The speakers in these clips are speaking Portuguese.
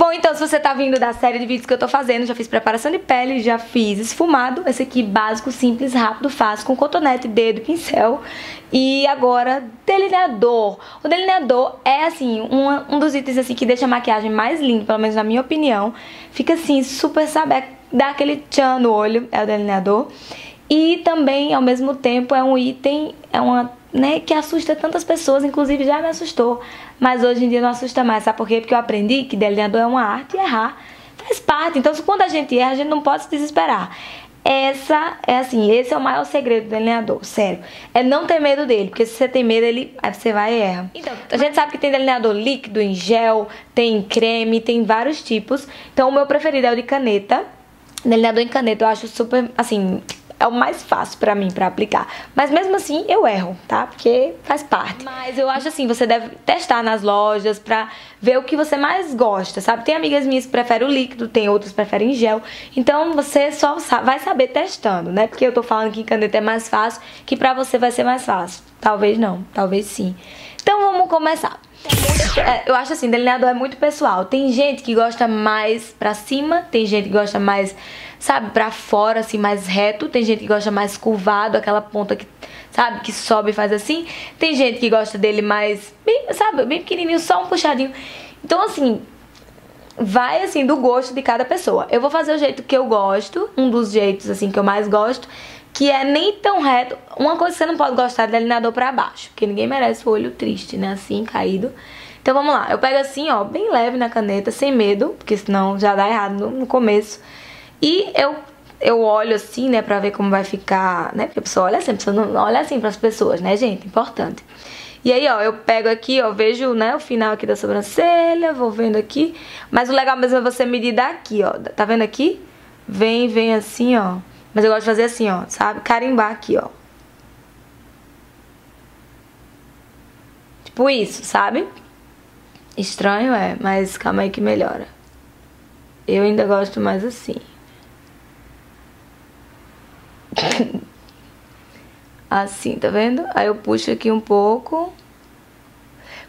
Bom, então se você tá vindo da série de vídeos que eu tô fazendo, já fiz preparação de pele, já fiz esfumado, esse aqui básico, simples, rápido, fácil, com cotonete, dedo, pincel. E agora, delineador. O delineador é, assim, um, um dos itens, assim, que deixa a maquiagem mais linda, pelo menos na minha opinião. Fica, assim, super, sabe, é, dá aquele tchan no olho, é o delineador. E também, ao mesmo tempo, é um item, é uma né, que assusta tantas pessoas, inclusive já me assustou, mas hoje em dia não assusta mais, sabe por quê? Porque eu aprendi que delineador é uma arte e errar faz parte. Então, quando a gente erra, a gente não pode se desesperar. Essa é assim, esse é o maior segredo do delineador, sério. É não ter medo dele, porque se você tem medo, ele, aí você vai e erra. Então, a gente sabe que tem delineador líquido, em gel, tem creme, tem vários tipos. Então, o meu preferido é o de caneta. Delineador em caneta eu acho super, assim, é o mais fácil para mim para aplicar. Mas mesmo assim eu erro, tá? Porque faz parte. Mas eu acho assim, você deve testar nas lojas pra ver o que você mais gosta, sabe? Tem amigas minhas que preferem o líquido, tem outras que preferem gel. Então você só vai saber testando, né? Porque eu tô falando que em caneta é mais fácil, que pra você vai ser mais fácil. Talvez não, talvez sim. Então vamos começar. É, eu acho assim, delineador é muito pessoal. Tem gente que gosta mais pra cima, tem gente que gosta mais sabe, pra fora, assim, mais reto. Tem gente que gosta mais curvado, aquela ponta que, sabe, que sobe e faz assim. Tem gente que gosta dele mais, bem, sabe, bem pequenininho, só um puxadinho. Então, assim, vai, assim, do gosto de cada pessoa. Eu vou fazer o jeito que eu gosto, um dos jeitos, assim, que eu mais gosto, que é nem tão reto. Uma coisa que você não pode gostar é delineador pra baixo, porque ninguém merece o olho triste, né, assim, caído. Então vamos lá, eu pego assim, ó, bem leve na caneta, sem medo, porque senão já dá errado no, no começo. E eu eu olho assim, né, pra ver como vai ficar, né? Porque a pessoa olha assim, a pessoa não olha assim pras pessoas, né, gente? Importante. E aí, ó, eu pego aqui, ó, vejo, né, o final aqui da sobrancelha, vou vendo aqui. Mas o legal mesmo é você medir daqui, ó. Tá vendo aqui? Vem, vem assim, ó. Mas eu gosto de fazer assim, ó, sabe? Carimbar aqui, ó. Tipo isso, sabe? Estranho é, mas calma aí que melhora. Eu ainda gosto mais assim. Assim, tá vendo? Aí eu puxo aqui um pouco.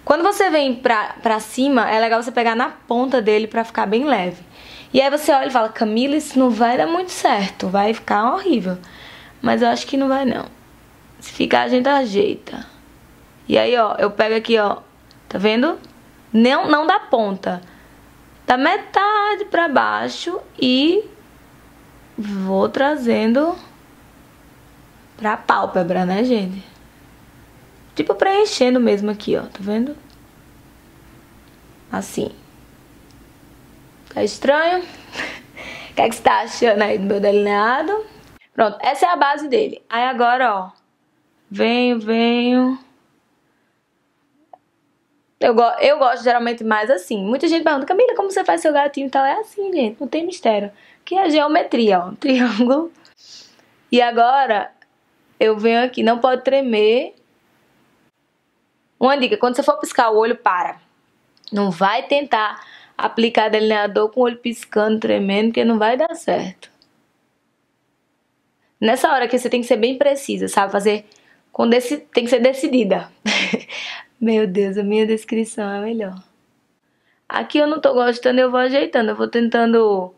Quando você vem pra, pra cima, é legal você pegar na ponta dele pra ficar bem leve. E aí você olha e fala, Camila, isso não vai dar muito certo, vai ficar horrível. Mas eu acho que não vai não. Se ficar, a gente ajeita. E aí, ó, eu pego aqui, ó, tá vendo? Não, não da ponta. Da metade pra baixo e vou trazendo pra pálpebra, né, gente? Tipo preenchendo mesmo aqui, ó, tá vendo? Assim. Tá estranho? O que, é que você tá achando aí do meu delineado? Pronto, essa é a base dele. Aí agora, ó, venho, venho. Eu, go eu gosto geralmente mais assim. Muita gente pergunta, Camila, como você faz seu gatinho e tal? É assim, gente, não tem mistério. Que é a geometria, ó, um triângulo. E agora eu venho aqui, não pode tremer. Uma dica, quando você for piscar o olho, para. Não vai tentar aplicar delineador com o olho piscando, tremendo, porque não vai dar certo. Nessa hora que você tem que ser bem precisa, sabe? Fazer com desse, tem que ser decidida. Meu Deus, a minha descrição é melhor. Aqui eu não tô gostando, eu vou ajeitando, eu vou tentando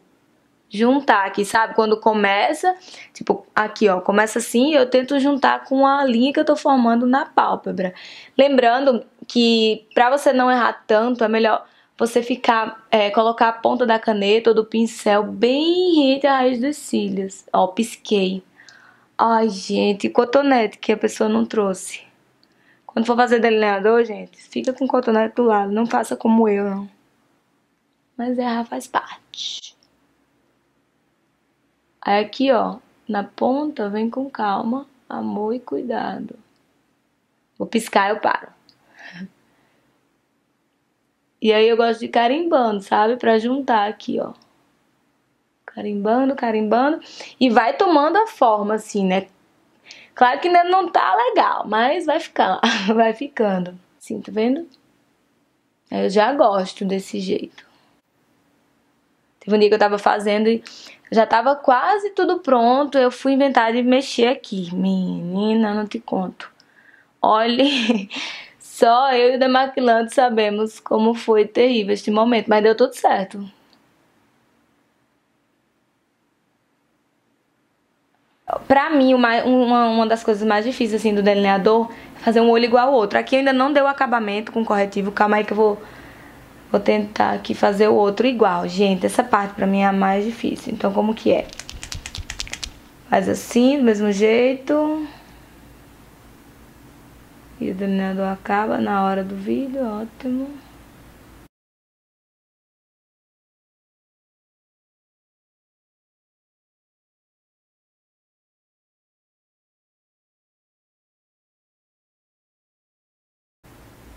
juntar aqui, sabe? Quando começa, tipo, aqui, ó, começa assim, eu tento juntar com a linha que eu tô formando na pálpebra. Lembrando que pra você não errar tanto, é melhor você ficar, é, colocar a ponta da caneta ou do pincel bem entre a raiz dos cílios. Ó, pisquei. Ai, gente, cotonete que a pessoa não trouxe. Quando for fazer delineador, gente, fica com cotonete do lado. Não faça como eu, não. Mas errar faz parte. Aí aqui, ó, na ponta, vem com calma, amor e cuidado. Vou piscar, eu paro. E aí eu gosto de carimbando, sabe? Pra juntar aqui, ó. Carimbando, carimbando. E vai tomando a forma, assim, né? Claro que ainda não tá legal, mas vai ficar, vai ficando. Assim, tá vendo? Eu já gosto desse jeito. Teve um dia que eu tava fazendo e já tava quase tudo pronto. Eu fui inventar de mexer aqui. Menina, não te conto. Olhe, Só eu e o Demaquilante sabemos como foi terrível este momento, mas deu tudo certo. Pra mim, uma, uma, uma das coisas mais difíceis assim, do delineador é fazer um olho igual ao outro. Aqui ainda não deu acabamento com corretivo, calma aí que eu vou, vou tentar aqui fazer o outro igual. Gente, essa parte pra mim é a mais difícil. Então, como que é? Faz assim, do mesmo jeito. E o delineador acaba na hora do vídeo, ótimo.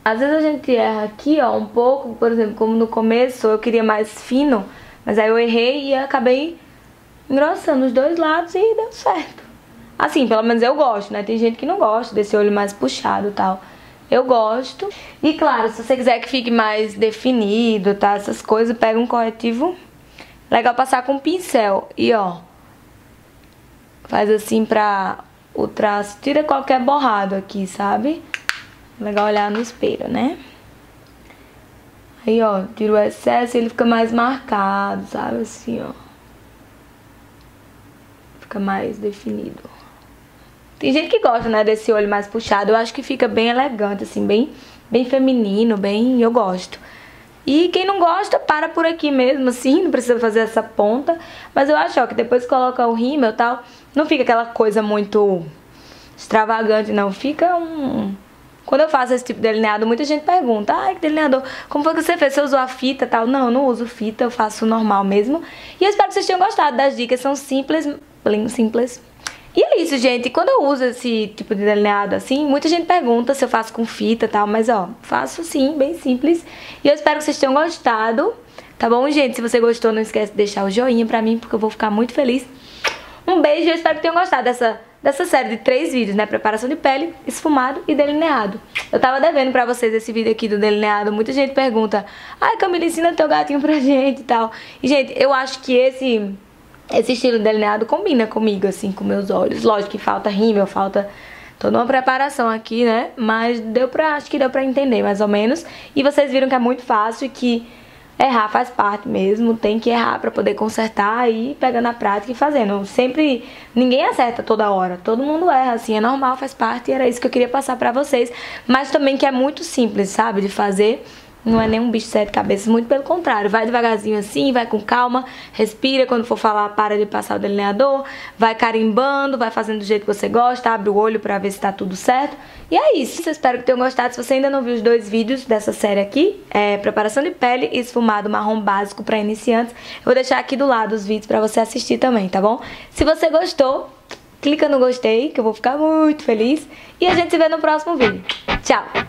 Às vezes a gente erra aqui, ó, um pouco, por exemplo, como no começo eu queria mais fino, mas aí eu errei e acabei engrossando os dois lados e deu certo. Assim, pelo menos eu gosto, né? Tem gente que não gosta desse olho mais puxado e tal. Eu gosto. E claro, se você quiser que fique mais definido, tá? Essas coisas, pega um corretivo. Legal passar com pincel. E ó, faz assim pra o traço. Tira qualquer borrado aqui, sabe? Legal olhar no espelho, né? Aí, ó, tira o excesso e ele fica mais marcado, sabe? Assim, ó. Fica mais definido. Tem gente que gosta, né, desse olho mais puxado. Eu acho que fica bem elegante, assim, bem, bem feminino, bem... Eu gosto. E quem não gosta, para por aqui mesmo, assim, não precisa fazer essa ponta. Mas eu acho, ó, que depois coloca o rímel e tal, não fica aquela coisa muito extravagante, não. Fica um... Quando eu faço esse tipo de delineado, muita gente pergunta, ai, que delineador, como foi que você fez? Você usou a fita e tal? Não, eu não uso fita, eu faço normal mesmo. E eu espero que vocês tenham gostado das dicas, são simples, simples. E é isso, gente. Quando eu uso esse tipo de delineado assim, muita gente pergunta se eu faço com fita e tal, mas ó, faço sim, bem simples. E eu espero que vocês tenham gostado. Tá bom, gente? Se você gostou, não esquece de deixar o joinha pra mim, porque eu vou ficar muito feliz. Um beijo e eu espero que tenham gostado dessa, dessa série de três vídeos, né? Preparação de pele, esfumado e delineado. Eu tava devendo pra vocês esse vídeo aqui do delineado. Muita gente pergunta, ai Camila, ensina teu gatinho pra gente e tal. E, gente, eu acho que esse esse estilo delineado combina comigo, assim, com meus olhos. Lógico que falta rímel, falta toda uma preparação aqui, né? Mas deu pra, acho que deu pra entender mais ou menos. E vocês viram que é muito fácil e que errar faz parte mesmo. Tem que errar pra poder consertar e pegando a prática e fazendo. Sempre, ninguém acerta toda hora. Todo mundo erra, assim, é normal, faz parte. E era isso que eu queria passar pra vocês. Mas também que é muito simples, sabe? De fazer não é nenhum bicho de sete cabeças, muito pelo contrário. Vai devagarzinho assim, vai com calma, respira. Quando for falar, para de passar o delineador. Vai carimbando, vai fazendo do jeito que você gosta, abre o olho pra ver se tá tudo certo. E é isso. Eu espero que tenham gostado. Se você ainda não viu os dois vídeos dessa série aqui, é preparação de pele e esfumado marrom básico pra iniciantes, eu vou deixar aqui do lado os vídeos pra você assistir também, tá bom? Se você gostou, clica no gostei, que eu vou ficar muito feliz. E a gente se vê no próximo vídeo. Tchau!